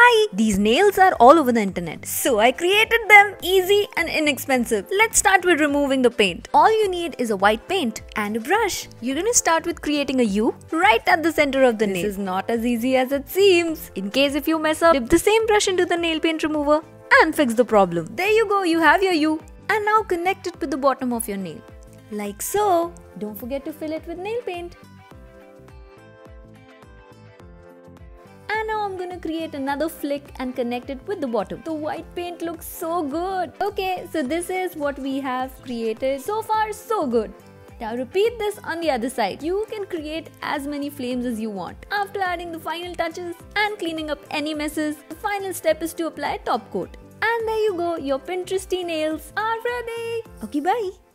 Hi! These nails are all over the internet. So I created them easy and inexpensive. Let's start with removing the paint. All you need is a white paint and a brush. You're gonna start with creating a U right at the center of the nail. This is not as easy as it seems. In case if you mess up, dip the same brush into the nail paint remover and fix the problem. There you go, you have your U. And now connect it with the bottom of your nail. Like so. Don't forget to fill it with nail paint. I'm gonna create another flick and connect it with the bottom. The white paint looks so good. Okay, so this is what we have created. So far, so good. Now repeat this on the other side. You can create as many flames as you want. After adding the final touches and cleaning up any messes, the final step is to apply top coat. And there you go, your Pinteresty nails are ready. Okay, bye.